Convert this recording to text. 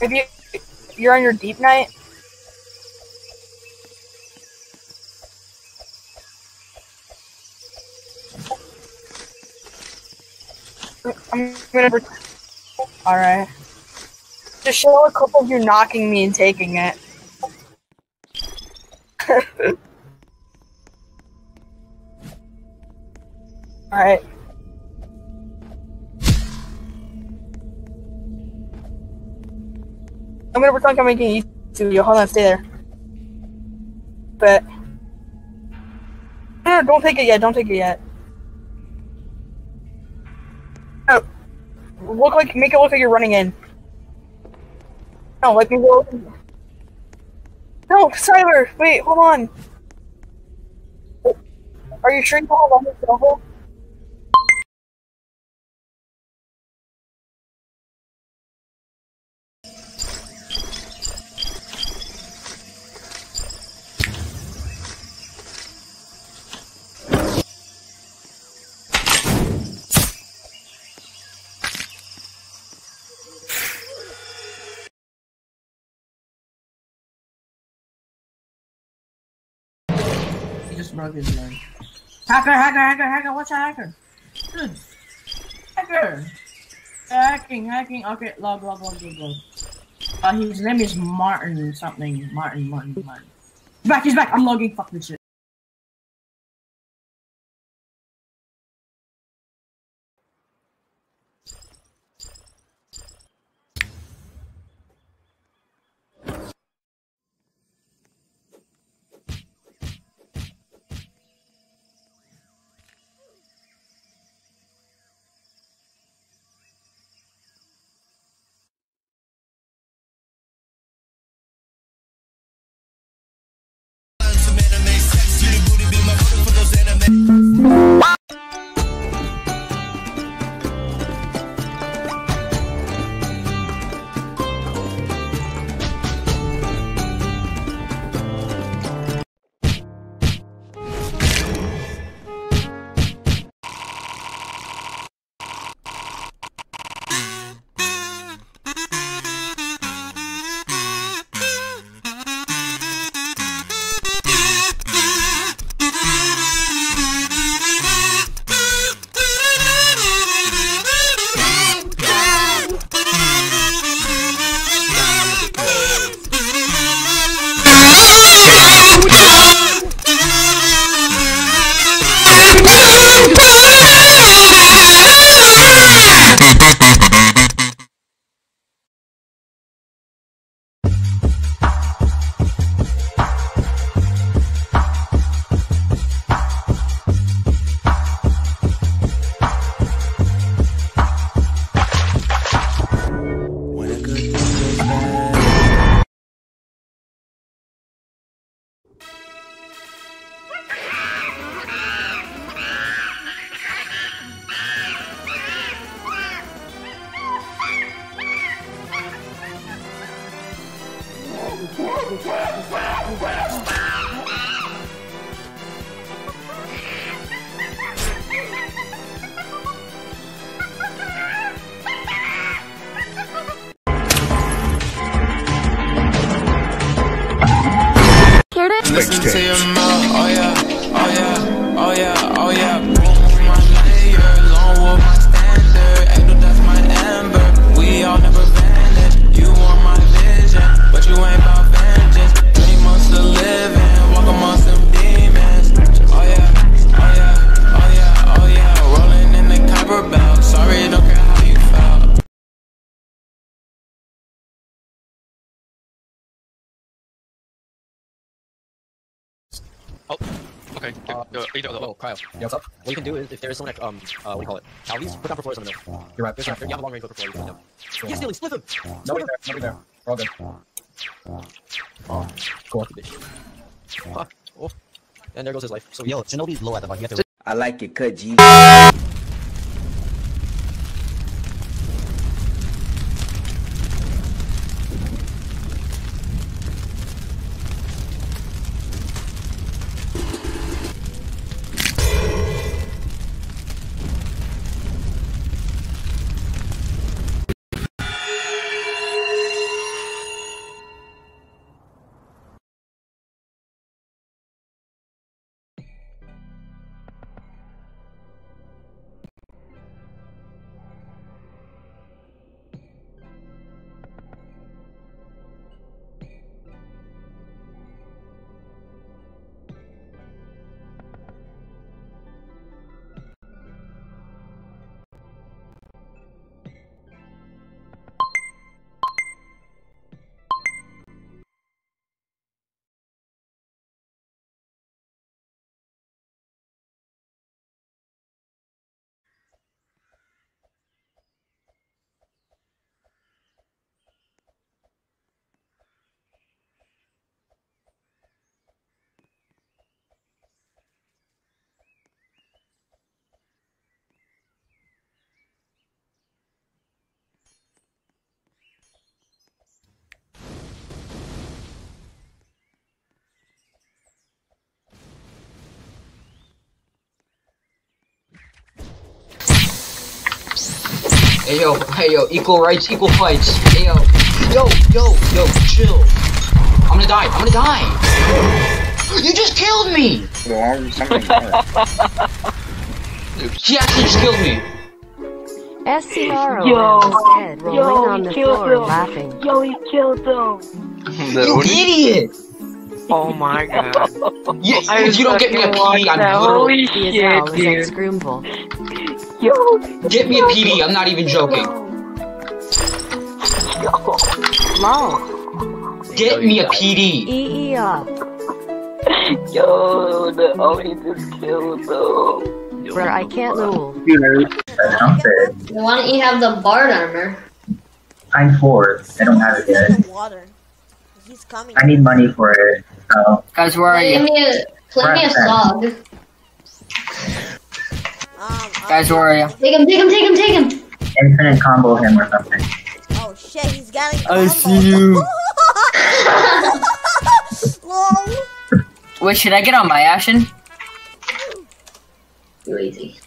If you you're on your Deep Knight, I'm gonna. All right. Just show a couple of you knocking me and taking it. All right. I'm gonna pretend I'm making a YouTube video. Hold on, stay there. But no, no, don't take it yet. Don't take it yet. No, look like make it look like you're running in. No, let me go. No, Cyber, wait, hold on. Oh, are you sure you don't have this level? He just broke his leg. Hacker, hacker, hacker, hacker, what's a hacker? Hacker! Hacking, hacking, okay, log, log, log, log, log. Uh, his name is Martin something. Martin, Martin, Martin. He's back, he's back, I'm logging, fuck this shit. Listen okay. Uh, Uh, either of the- Whoa, Kyle. Yeah, what's up? What you can do is, if there is someone at, um, uh, what do you call it? Calvi's, put down for Flores in the middle. You're right. There's not, you have a long range for Flores. You know. He's stealing, split him! Nobody there, nobody there. We're all good. Cool. Ah, oh. And there goes his life. So, Yo, Shinobi's low at the bottom. You have to I like it, cut G. Hey yo, hey yo, equal rights, equal fights. Hey yo, yo, yo, yo, chill. I'm gonna die. I'm gonna die. You just killed me. He actually just killed me. SCRO Yo, instead rolling yo, on he the killed floor him. laughing. Yo, he killed him. You idiot. Oh my god. You, I if you don't get me a fucking watched PD. I'm literally. Holy shit, now is dude. Scroomville. Yo, Get me a PD. I'm not even joking. LOL. Get me a PD. EE E up. yo, the oh, he just killed him. Where I can't lol. Why don't you have the bard armor? I'm fourth. I don't have it yet. Water. He's coming. I need money for it. So Guys, where are Play you? me a, play me a song. Guys, where are you? Take him, take him, take him, take him. infinite combo him or something. oh shit, he's getting. I see you. Wait, should I get on my Ashen? You easy.